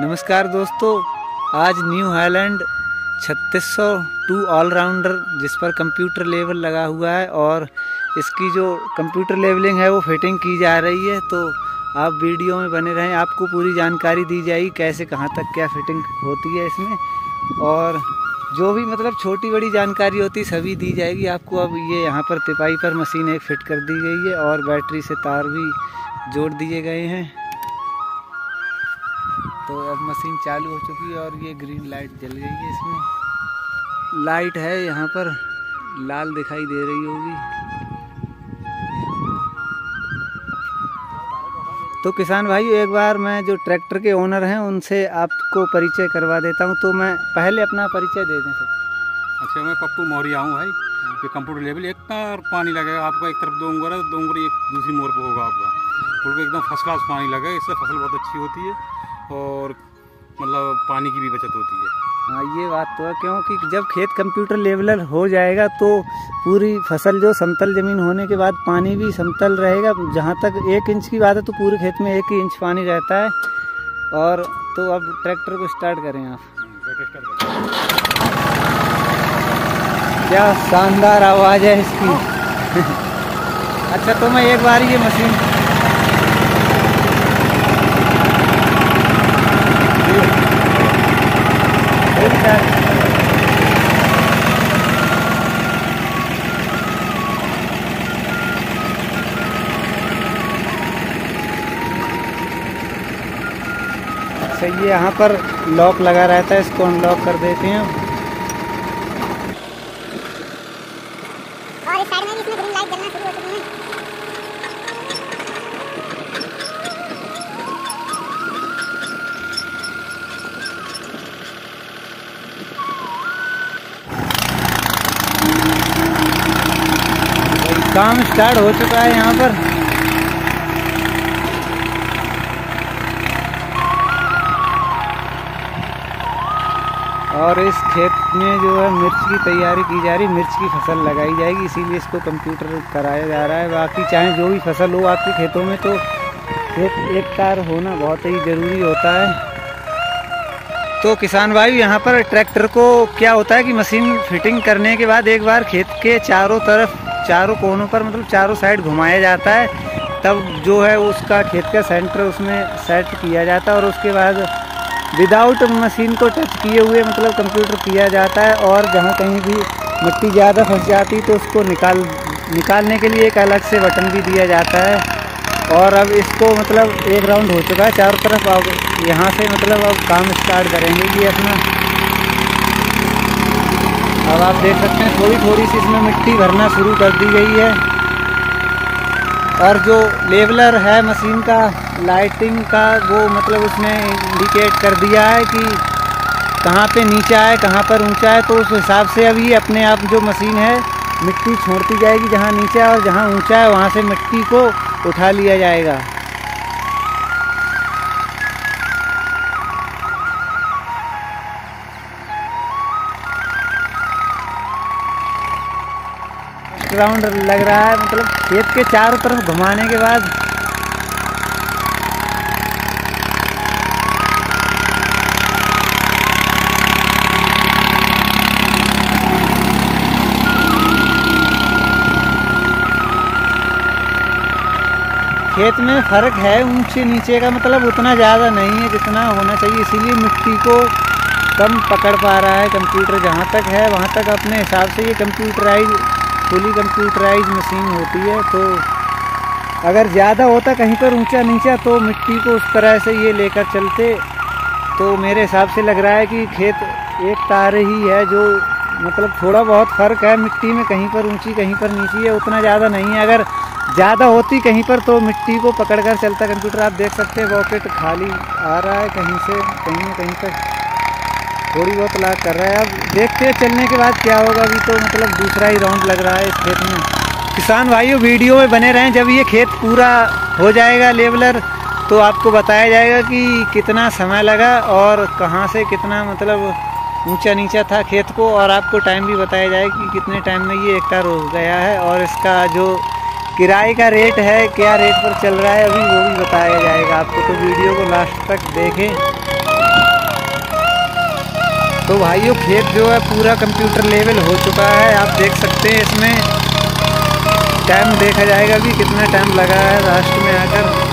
नमस्कार दोस्तों, आज न्यू हाईलैंड 3600 टू ऑलराउंडर जिस पर कंप्यूटर लेवल लगा हुआ है और इसकी जो कंप्यूटर लेवलिंग है वो फिटिंग की जा रही है तो आप वीडियो में बने रहें, आपको पूरी जानकारी दी जाएगी कैसे, कहाँ तक क्या फिटिंग होती है इसमें। और जो भी मतलब छोटी बड़ी जानकारी होती सभी दी जाएगी आपको। अब ये यहाँ पर तिपाई पर मशीन एक फिट कर दी गई है और बैटरी से तार भी जोड़ दिए गए हैं। तो अब मशीन चालू हो चुकी है और ये ग्रीन लाइट जल गई है इसमें। लाइट है यहाँ पर, लाल दिखाई दे रही होगी। तो किसान भाई एक बार मैं जो ट्रैक्टर के ओनर हैं, उनसे आपको परिचय करवा देता हूँ तो मैं पहले अपना परिचय दे दें सर। अच्छा मैं पप्पू मौर्य आऊँ भाई। ये कंप्यूटर लेवल एक तार पानी लगेगा, आपका एक तरफ़ दो उंगर है दो उंगर एक दूसरी मोर पर होगा आपका। बिल्कुल एकदम फ़र्स्ट क्लास पानी लगेगा इससे फ़सल बहुत अच्छी होती है और मतलब पानी की भी बचत होती है। हाँ ये बात तो है, क्योंकि जब खेत कंप्यूटर लेवलर हो जाएगा तो पूरी फ़सल जो समतल ज़मीन होने के बाद पानी भी समतल रहेगा। जहाँ तक एक इंच की बात है तो पूरे खेत में एक ही इंच पानी रहता है। और तो अब ट्रैक्टर को स्टार्ट करें आप। क्या शानदार आवाज़ है इसकी। अच्छा तो मैं एक बार ये मशीन ये यहाँ पर लॉक लगा रहता है, इसको अनलॉक कर देते हैं और इस साइड में ग्रीन लाइट जलना शुरू हो चुकी है। काम स्टार्ट हो चुका है यहाँ पर। और इस खेत में जो है मिर्च की तैयारी की जा रही, मिर्च की फ़सल लगाई जाएगी, इसीलिए इसको कंप्यूटर कराया जा रहा है। बाकी चाहे जो भी फ़सल हो आपके खेतों में तो खेत एक कार होना बहुत ही ज़रूरी होता है। तो किसान भाई, यहाँ पर ट्रैक्टर को क्या होता है कि मशीन फिटिंग करने के बाद एक बार खेत के चारों तरफ़ चारों कोनों पर मतलब चारों साइड घुमाया जाता है। तब जो है उसका खेत का सेंटर उसमें सेट किया जाता है और उसके बाद विदाउट मशीन को टच किए हुए मतलब कंप्यूटर किया जाता है और जहाँ कहीं भी मिट्टी ज़्यादा फंस जाती तो उसको निकाल, निकालने के लिए एक अलग से बटन भी दिया जाता है। और अब इसको मतलब एक राउंड हो चुका है, चारों तरफ़ अब यहाँ से मतलब अब काम स्टार्ट करेंगे ये अपना अब आप देख सकते हैं थोड़ी थोड़ी सी इसमें मिट्टी भरना शुरू कर दी गई है। और जो लेवलर है मशीन का, लाइटिंग का, वो मतलब उसने इंडिकेट कर दिया है कि कहाँ पे नीचा है कहाँ पर ऊँचा है तो उस हिसाब से अभी अपने आप जो मशीन है, मिट्टी छोड़ती जाएगी जहाँ नीचा है और जहाँ ऊँचा है, वहाँ से मिट्टी को उठा लिया जाएगा। राउंड लग रहा है मतलब खेत के चारों तरफ़ घुमाने के बाद। खेत में फ़र्क है ऊँचे नीचे का मतलब उतना ज़्यादा नहीं है जितना होना चाहिए, इसीलिए मिट्टी को कम पकड़ पा रहा है कंप्यूटर। जहाँ तक है, वहाँ तक अपने हिसाब से ये कंप्यूटराइज फुली कंप्यूटराइज मशीन होती है तो अगर ज़्यादा होता कहीं पर ऊँचा नीचा तो मिट्टी को उस तरह से ये लेकर चलते। तो मेरे हिसाब से लग रहा है कि खेत एक तार ही है जो मतलब थोड़ा बहुत फ़र्क है। मिट्टी में कहीं पर ऊँची, कहीं पर नीची है, उतना ज़्यादा नहीं है। अगर ज़्यादा होती कहीं पर तो मिट्टी को पकड़कर चलता कंप्यूटर आप देख सकते हैं बॉकेट खाली आ रहा है कहीं से, कहीं कहीं तक थोड़ी बहुत लाग कर रहा है। अब देखते हैं चलने के बाद क्या होगा। अभी तो मतलब दूसरा ही राउंड लग रहा है इस खेत में। किसान भाइयों, वीडियो में बने रहें। जब ये खेत पूरा हो जाएगा लेवलर तो आपको बताया जाएगा कि कितना समय लगा और कहाँ से कितना मतलब ऊँचा नीचा था खेत को। और आपको टाइम भी बताया जाएगा कि कितने टाइम में ये एकड़ हो गया है। और इसका जो किराए का रेट है, क्या रेट पर चल रहा है, अभी वो भी बताया जाएगा। आपको तो वीडियो को लास्ट तक देखें। तो भाइयों, खेत जो है पूरा कंप्यूटर लेवल हो चुका है। आप देख सकते हैं इसमें। टाइम देखा जाएगा कि कितना टाइम लगा है लास्ट में आकर।